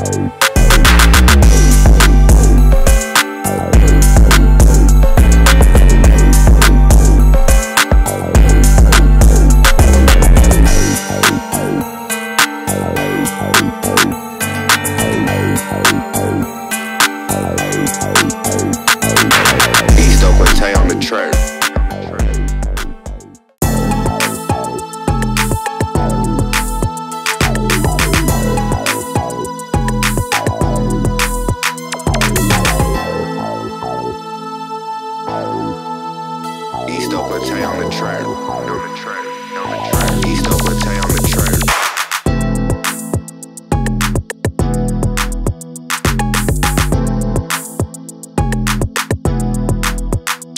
East East Oakland Tay on the track. On the track. On the track. East Oakland Tay on the track.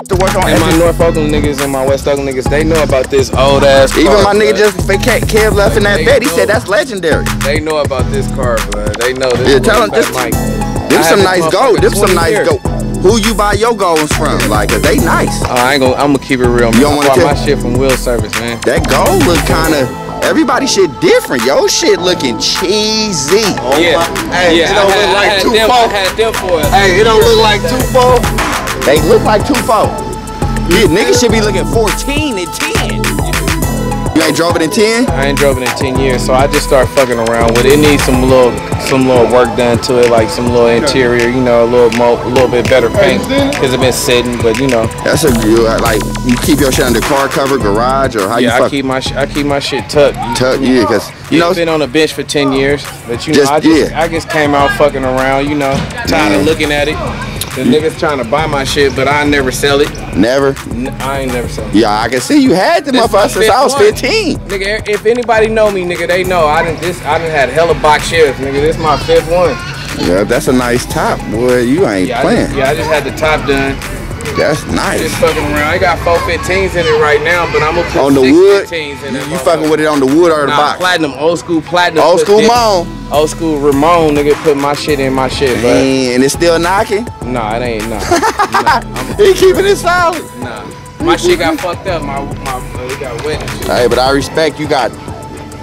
to work on And my North Oakland niggas and my West Oakland niggas, they know about this old ass car. Even my nigga blood. just vacate Kev left in that They bed. He know. said that's legendary. They know about this car, blood. They know this. Yeah, tell way 'em this. back, Mike. Them I some nice this gold. Them some nice years. gold. Who you buy your golds from? Like, 'cause they nice. Uh, I ain't gonna. I'm gonna keep it real. Man. You don't I wanna bought tell- my shit from Wheel Service, man. That gold look kind of. Everybody shit different. Your shit looking cheesy. Oh yeah, Hey, yeah. it don't I had, look I like had two them, four. had them for it. Hey, it don't look like two four. They look like two four. Yeah, niggas should be looking 14 and 10. You ain't drove it in 10? I ain't drove it in ten years, so I just start fucking around with it. It needs some little, some little work done to it, like some little interior, you know, a little mo, a little bit better paint, cause it been sitting. But you know, That's a you uh, like you keep your shit under car cover, garage, or how you yeah, I fuck? keep my, I keep my shit tucked. You- yeah, cause you know been on the bench for 10 years, but you Just- know, I just, yeah. I just came out fucking around, you know, tired Man. of looking at it. The niggas trying to buy my shit, but I never sell it. never. N- I ain't never sell it. Yeah, I can see you had the motherfucker since I was fifth 15. Nigga, if anybody know me, nigga, they know I didn't this I done had hella box Chevs, nigga. This my fifth one. Yeah, that's a nice top, boy. You ain't Yeah, I playing. just, yeah, I just had the top done. That's nice. Just fucking around. I got four 15s in it right now, but I'm gonna put On the wood, in you, it. you fucking with it on the wood or the nah, box? platinum, old school platinum. Old school Moan. Old school Ramon, nigga, put my shit in my shit, but And it's still knocking. nah, it ain't nah. nah. He keeping it solid. Nah, my shit got fucked up. My my uh, it got wet and shit. Hey, but I respect you got.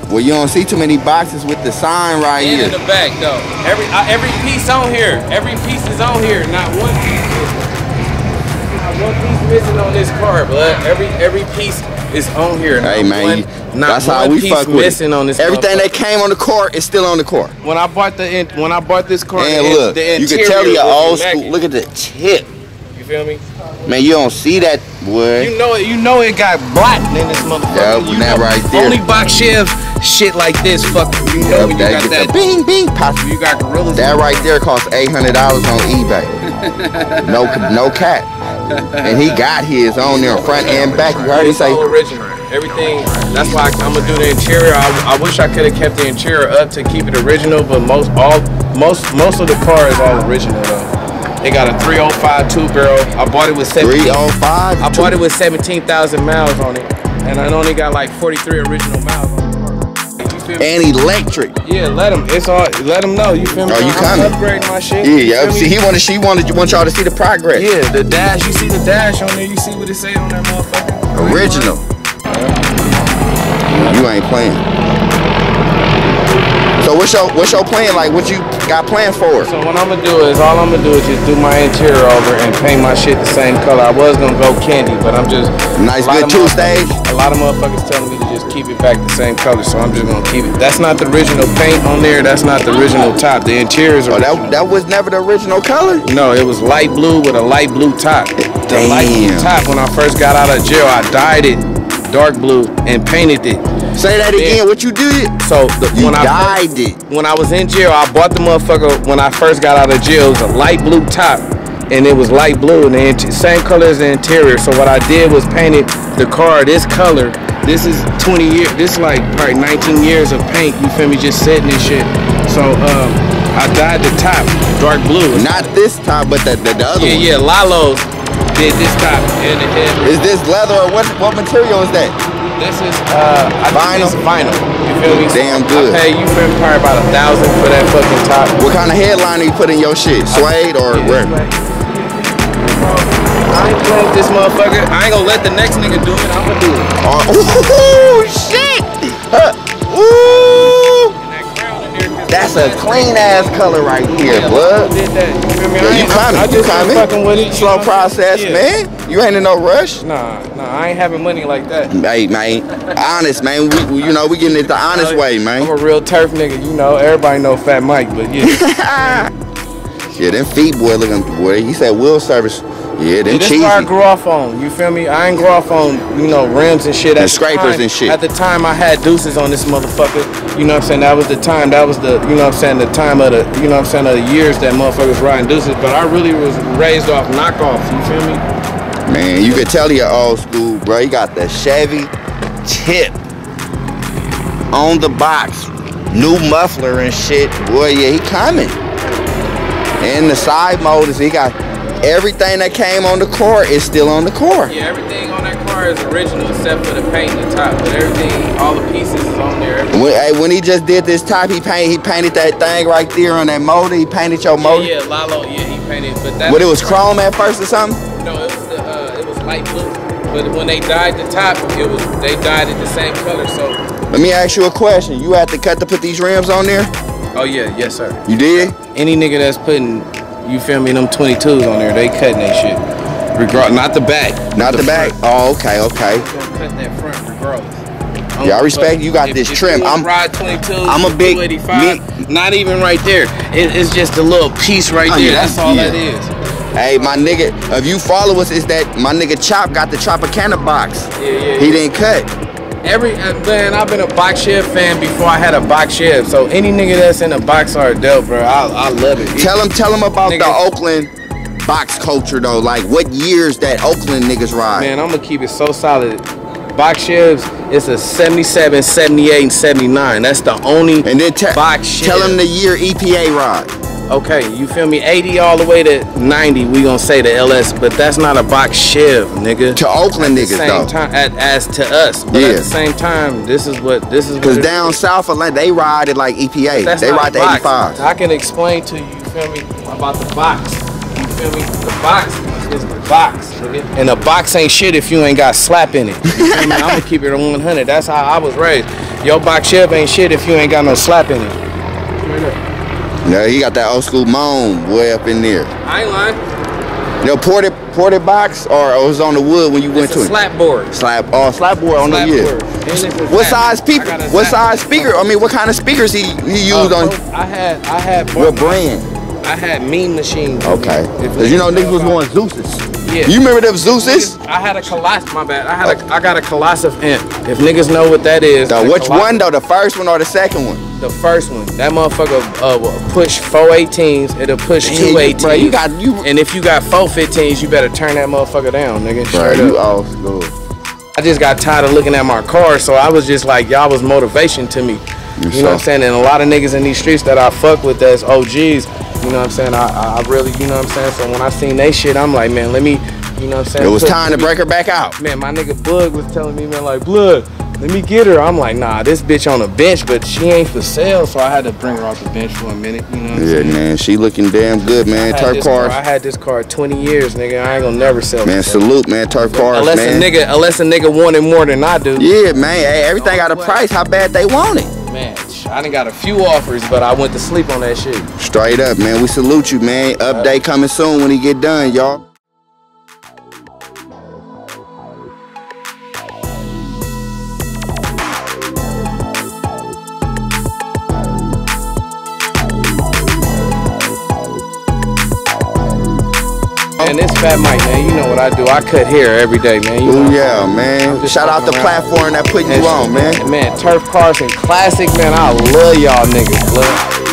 Well, you don't see too many boxes with the sign right And here. in the back though. Every uh, every piece on here. Every piece is on here. Not one piece. One piece missing on this car, but every every piece is on here. Hey Not man, one- that's how we fuck with missing it. on this. Everything that came on the court is still on the court. when I bought the when I bought this car, And the, look, the you can tell you old school. Look at the tip, You feel me? man. You don't see that, boy. You know it. You know it got black in this motherfucker. You that know, right there. Only box Chevs, shit like this. Fuck. You know when you got that. bing bing pop. You got gorillas. That right there costs eight hundred dollars on eBay. no, no cat. And he got his on there front and back. You heard him say, original. Everything. That's why I'm gonna do the interior. I, I wish I could have kept the interior up to keep it original, but most all most most of the car is all original though. They got a 305 two barrel. I bought it with 17. three oh five. I bought it with 17,000 miles on it, and I only got like 43 original miles on the and electric. Yeah, let them. It's all. Let them know. You feel me? Oh, you coming. upgrading my shit. Yeah, yeah. See, he wanted, she wanted, you want y'all to see the progress. Yeah, the dash. You see the dash on there. You see what it say on that motherfucker? Original. You ain't playing. So what's your what's your plan? Like what you got planned for? it? So what I'm gonna do is all I'm gonna do is just do my interior over and paint my shit the same color. I was gonna go candy, but I'm just Nice, good stage? A lot of motherfuckers telling me to just keep it back the same color, so I'm just gonna keep it. That's not the original paint on there. That's not the original top. The interiors oh, are. Oh, that that was never the original color. no, it was light blue with a light blue top. The light blue top. When I first got out of jail, I dyed it dark blue and painted it. Say that again. What you did? So the, You when I dyed it. when I was in jail, I bought the motherfucker when I first got out of jail. It was a light blue top, and it was light blue, and the same color as the interior. So what I did was painted the car this color. This is 20 years. This is like probably 19 years of paint. You feel me? Just sitting and shit. So um, I dyed the top dark blue. Not this top, but the the, the other yeah, one. yeah. Lalo's did this top and the head. Is this leather or what? What material is that? This is uh, I Vinyl? vinyl. You feel me? Damn good. I pay you me, probably about a thousand for that fucking top. What kind of headliner you put in your shit? Suede or where? I ain't playing with this motherfucker. I ain't gonna let the next nigga do it. I'm gonna do it. Oh, ooh, shit! Huh. Ooh! That's a clean ass color right here, blood. Did that. You feel me? Yeah, I you coming, I you just been coming. Fucking with it. Slow know? process, Yeah. man. You ain't in no rush. Nah, nah, I ain't having money like that. Hey, man, honest, man. We, you know, we getting it the honest way, man. I'm a real turf nigga, you know. Everybody know Fat Mike, but yeah. Yeah, them feet, boy, looking, boy. He said wheel service. Yeah, them this cheesy. where I grew off on. You feel me? I ain't grew off on, you know, rims and shit. And At the scrapers time- and shit. At the time, I had deuces on this motherfucker. You know what I'm saying? That was the time. That was the, you know what I'm saying, the time of the, you know what I'm saying, of the years that motherfuckers riding deuces. But I really was raised off knockoffs. You feel me? Man, you could tell you're old school, bro. You got the Chevy tip on the box, new muffler and shit. Boy, yeah, he coming. And the side motors, he got everything that came on the car is still on the car. Yeah, everything on that car is original except for the paint and the top. But everything, all the pieces is on there. When, hey, when he just did this top, he painted he painted that thing right there on that motor. He painted your motor. Yeah, yeah, Lalo, yeah, he painted. But that But it was chrome at first or something. No, it was the, uh, it was light blue. But when they dyed the top, it was they dyed it the same color. So, Let me ask you a question. You had to cut to put these rims on there? oh yeah, yes sir. You did? Any nigga that's putting, you feel me, them 22s on there, they cutting that shit. Regard, not the back. Not the back? Oh, okay, okay. You gonna cut that front regardless. Yeah, I respect you got If- this if trim. I'm- ride 22s. I'm a big- 285, not even right there. It, it's just a little piece right Oh, there. yeah, that's, all yeah. that is. Hey, my nigga, if you follow us, is that my nigga Chop got the Tropicana box. Yeah, yeah, He didn't cut. Every uh, man, I've been a box Chev fan before I had a box Chev. So any nigga that's in a box are dope, bro. I, I love it. Tell him, tell him about the Oakland box culture though. Like what years that Oakland niggas ride. Man, I'm gonna keep it so solid. Box Chevs, it's a 77, 78, and 79. That's the only and then box tell him the year EPA ride. Okay, you feel me? 80 all the way to 90, we gonna say the LS, but that's not a box Chev, nigga. To Oakland At the niggas same though. time, at, as to us, but Yeah. at the same time, this is what this is. Cause down is. south Atlanta, they ride it like EPA. They ride the 85. I can explain to you, you feel me, about the box. You feel me? The box is the box, nigga. And the box ain't shit if you ain't got slap in it. You feel me? I'm gonna keep it on 100. That's how I was raised. Your box Chev ain't shit if you ain't got no slap in it. No, he got that old school moan way up in there. I ain't lying. No ported ported box or it was on the wood when you went It's to a it. slap board. Slap oh slap board on Slap the board. yeah. And it's a What size people? I got a What size speaker? I mean, what kind of speakers he he used Uh, on? I had I had What brand? I had mean machines. Okay. Cause you know niggas was going Zeus's. Yeah. You remember them Zeus's? I had a Colossus. My bad. I had a. I got a Colossus imp. If niggas know what that is. Now, which one though? The first one or the second one? The first one. That motherfucker uh, will push four 18s. It'll push Damn, two you- bro, you got- you- And if you got four 15s, you better turn that motherfucker down, nigga. Bro, you old school. I just got tired of looking at my car, so I was just like, y'all was motivation to me. You You know what I'm saying? And a lot of niggas in these streets that I fuck with as OGs, you know what I'm saying? I, I I really, you know what I'm saying? So when I seen they shit, I'm like, man, let me, you know what I'm saying? It was Put- time to break her back out. Man, my nigga Bug was telling me, man, like, Blood, let me get her. I'm like, nah, this bitch on the bench, but she ain't for sale, so I had to bring her off the bench for a minute. You know what I'm Yeah, man, she looking damn good, man. Turf car, I had this car 20 years, nigga. I ain't gonna never sell man. Salute, man. Turf cars, Unless man. a nigga, unless a nigga wanted more than I do. Yeah, man. Hey, everything got a price. How bad they want it? Man, I done got a few offers, but I went to sleep on that shit. Straight up, man. We salute you, man. Update uh, coming soon when he get done, y'all. This Fat Mike, man, you know what I do. I cut hair every day, man. You know, yeah, man. Shout out the platform that put you on, man. Man, Turf Cars and Classic, man, I love y'all niggas, blood.